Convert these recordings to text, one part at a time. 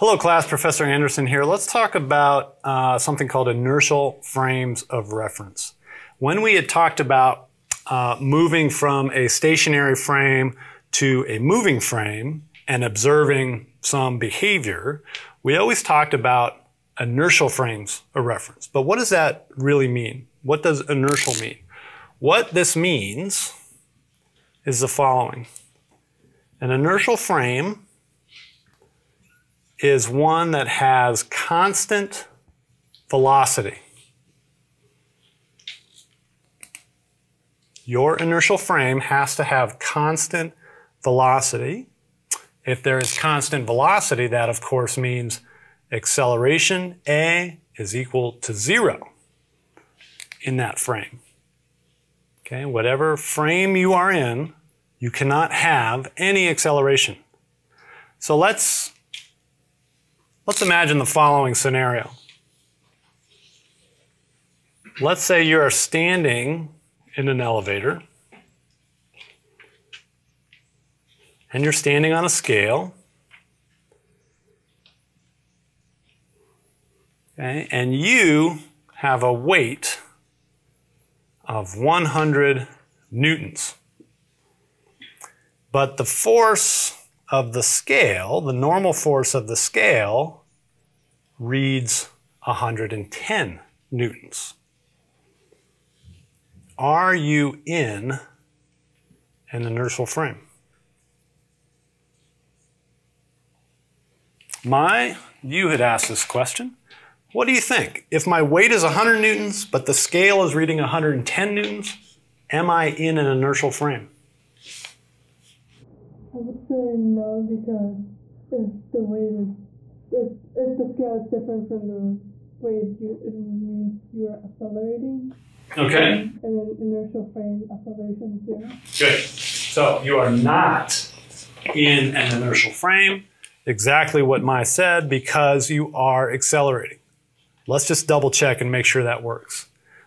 Hello class, Professor Anderson here. Let's talk about uh, something called inertial frames of reference. When we had talked about uh, moving from a stationary frame to a moving frame and observing some behavior, we always talked about inertial frames of reference. But what does that really mean? What does inertial mean? What this means is the following. An inertial frame is one that has constant velocity. Your inertial frame has to have constant velocity. If there is constant velocity, that of course means acceleration A is equal to zero in that frame. Okay, whatever frame you are in, you cannot have any acceleration. So let's, let's imagine the following scenario. Let's say you are standing in an elevator and you're standing on a scale okay, and you have a weight of 100 newtons. But the force of the scale, the normal force of the scale, reads 110 newtons. Are you in an inertial frame? Mai, you had asked this question. What do you think? If my weight is 100 newtons, but the scale is reading 110 newtons, am I in an inertial frame? I would say no because if the weight is if, if the scale is different from the weight, you, it means you are accelerating. Okay. And an inertial frame acceleration is zero. Good. So you are not in an inertial frame. Exactly what Mai said because you are accelerating. Let's just double check and make sure that works.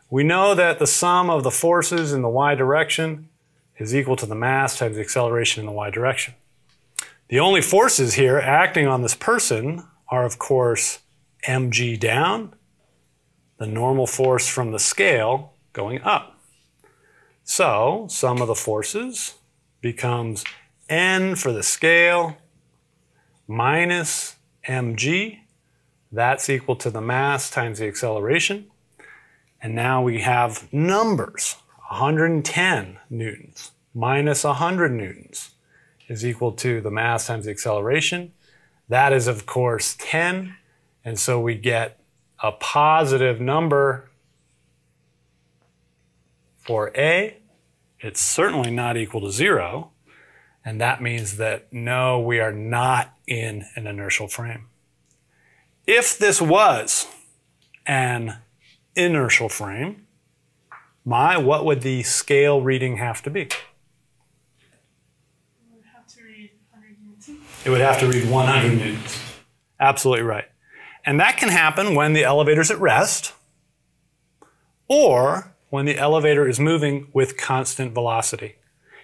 We know that the sum of the forces in the y direction is equal to the mass times the acceleration in the y direction. The only forces here acting on this person are, of course, mg down, the normal force from the scale going up. So, sum of the forces becomes n for the scale minus mg that's equal to the mass times the acceleration. And now we have numbers. 110 newtons minus 100 newtons is equal to the mass times the acceleration. That is, of course, 10. And so we get a positive number for A. It's certainly not equal to zero. And that means that no, we are not in an inertial frame. If this was an inertial frame, Mai, what would the scale reading have to be? It would have to read 100 newtons. It would have to read 100 newtons. Absolutely right. And that can happen when the elevator's at rest or when the elevator is moving with constant velocity.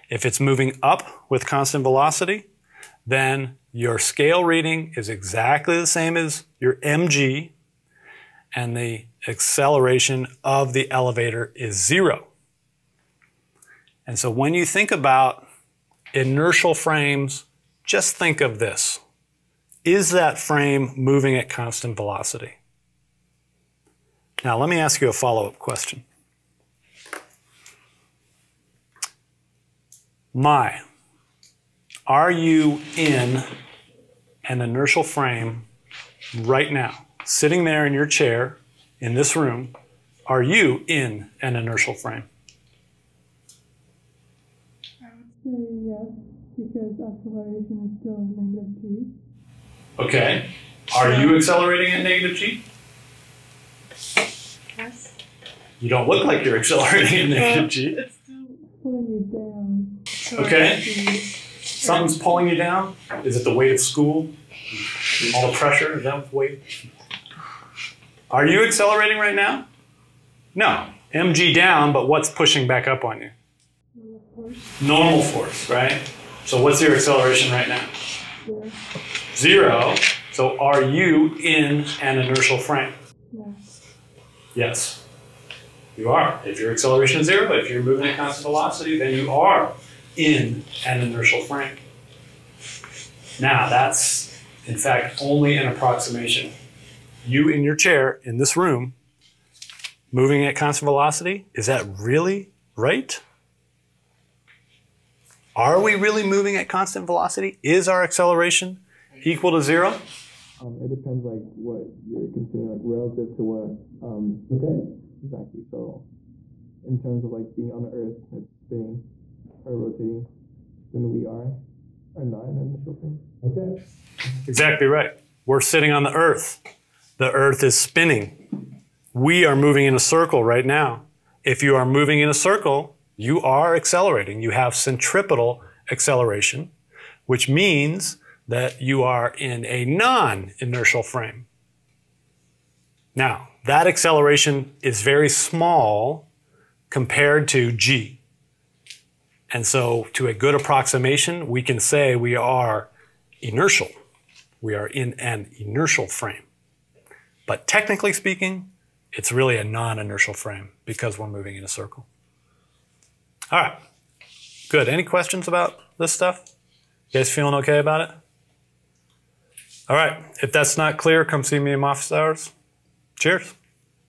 If it's moving up with constant velocity, then your scale reading is exactly the same as your mg, and the acceleration of the elevator is zero. And so when you think about inertial frames, just think of this. Is that frame moving at constant velocity? Now, let me ask you a follow-up question. Mai, are you in an inertial frame right now, sitting there in your chair in this room? Are you in an inertial frame? I would say yes because acceleration is still negative g. Okay. Are you accelerating at negative g? Yes. You don't look like you're accelerating at negative g. It's still Pulling you down. Okay. The- Something's pulling you down. Is it the weight of school? All the pressure? Is that weight? Are you accelerating right now? No. mg down, but what's pushing back up on you? Normal force. Normal force, right? So what's your acceleration right now? there. Zero. So are you in an inertial frame? No. Yes. You are. If your acceleration is zero, if you're moving at constant velocity, then you are in an inertial frame. Now, that's in fact only an approximation. You in your chair in this room, moving at constant velocity, is that really right? Are we really moving at constant velocity? Is our acceleration equal to zero? Um, it depends like what you're considering like relative to what um Okay. exactly. So in terms of like being on the earth and spinning or rotating, than we are are not in an initial phase. Okay. Exactly right. We're sitting on the earth. The earth is spinning. We are moving in a circle right now. If you are moving in a circle, you are accelerating. You have centripetal acceleration, which means that you are in a non inertial frame. Now, that acceleration is very small compared to g. And so, to a good approximation, we can say we are inertial. We are in an inertial frame. But technically speaking, it's really a non inertial frame because we're moving in a circle. All right. Good. Any questions about this stuff? You guys feeling okay about it? All right. If that's not clear, come see me in office hours. Cheers.